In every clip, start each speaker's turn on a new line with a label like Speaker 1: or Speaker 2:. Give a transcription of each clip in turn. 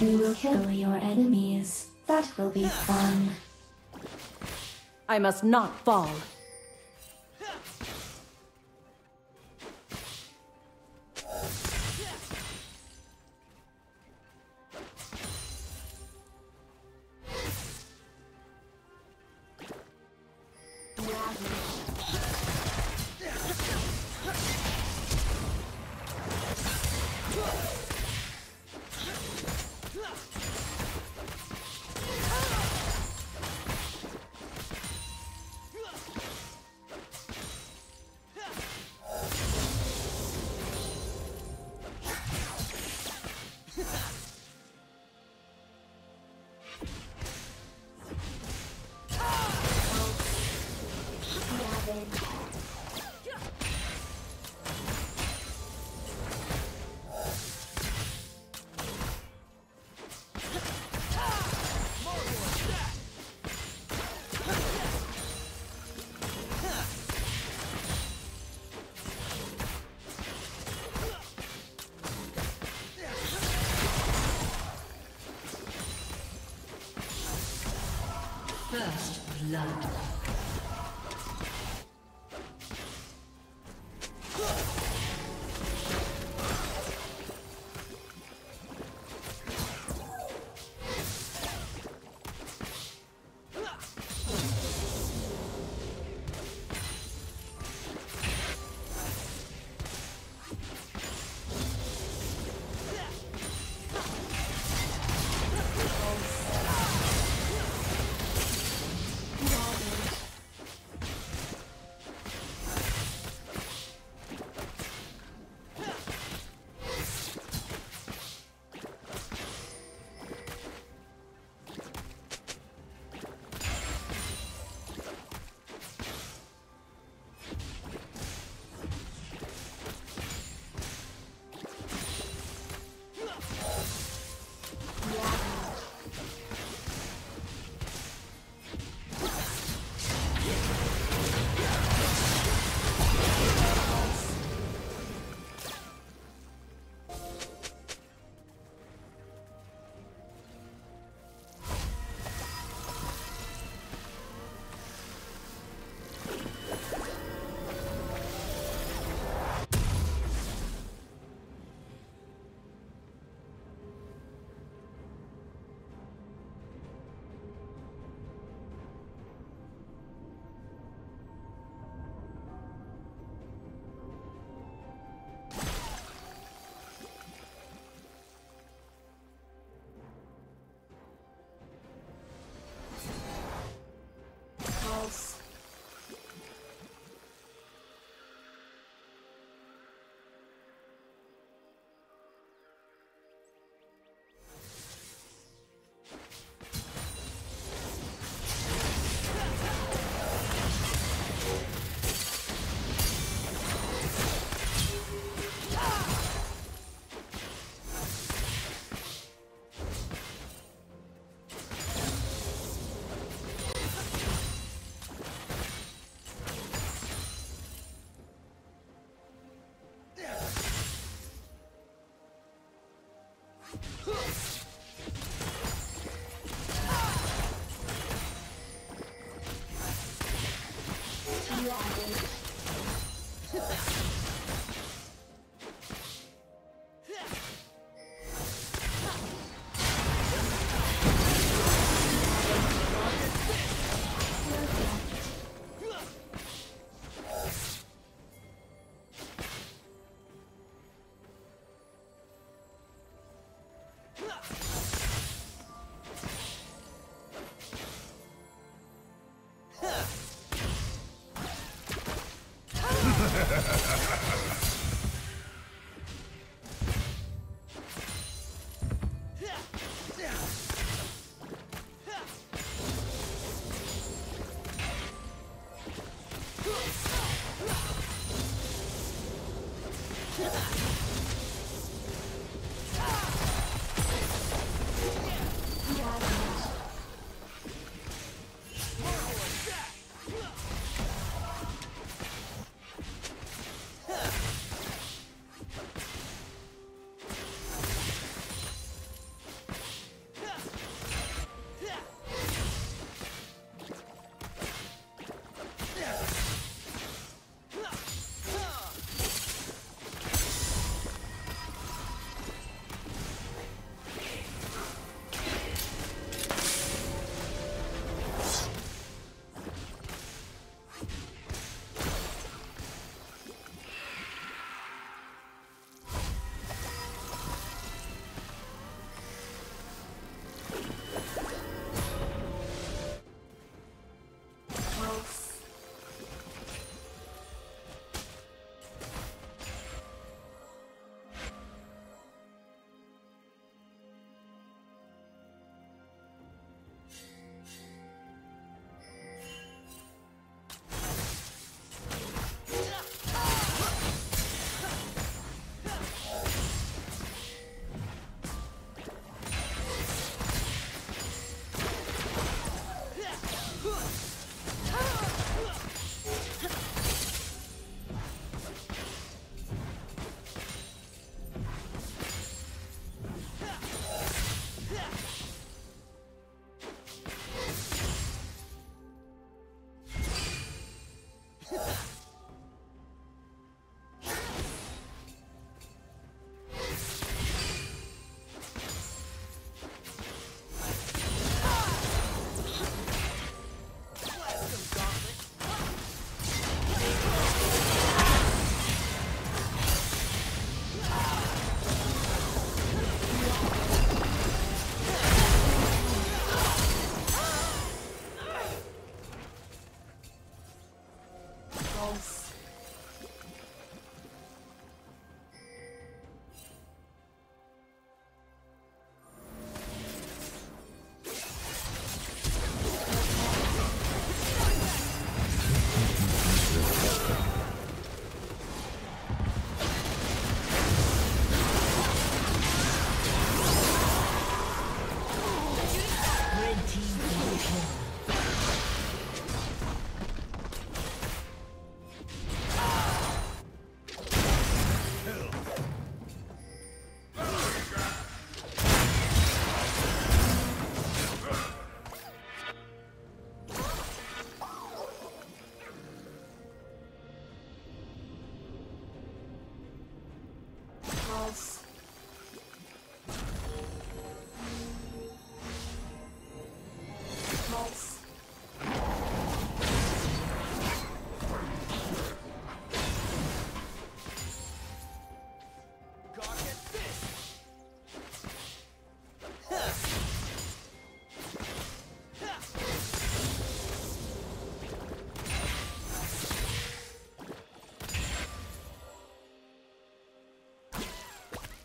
Speaker 1: You will kill your enemies. That will be fun.
Speaker 2: I must not fall.
Speaker 3: Blood.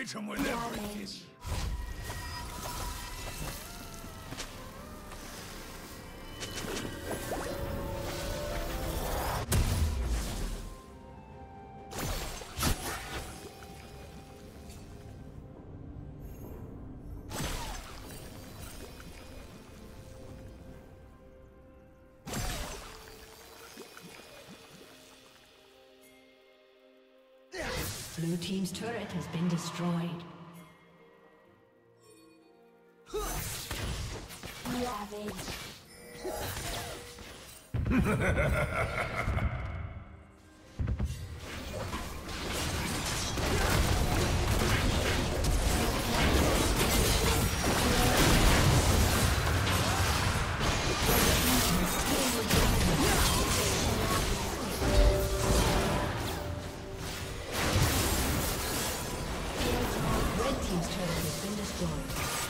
Speaker 4: Hit him with everything.
Speaker 3: Blue Team's turret has been destroyed.
Speaker 1: Ravage.
Speaker 3: Blue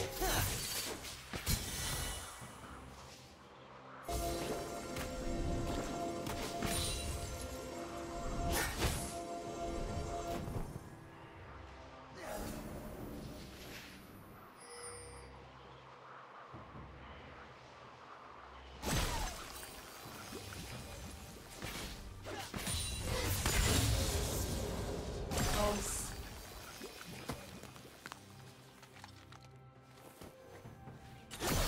Speaker 3: Huh.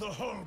Speaker 3: The
Speaker 1: hull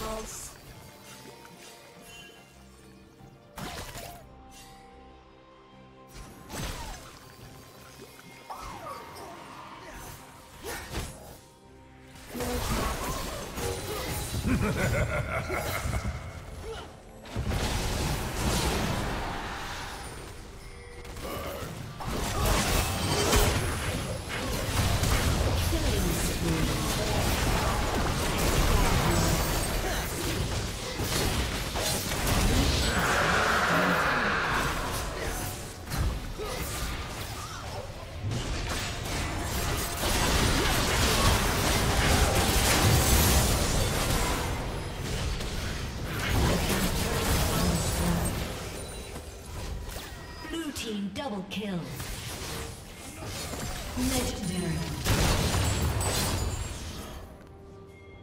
Speaker 3: Balls. Team double kill. Legendary.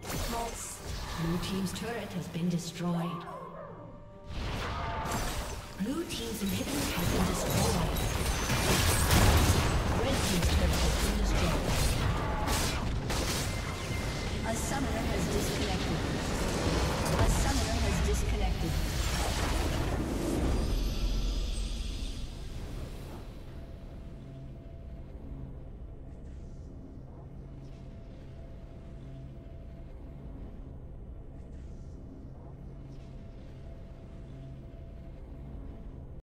Speaker 1: False.
Speaker 3: Blue team's turret has been destroyed. Blue team's inhibitor has been destroyed.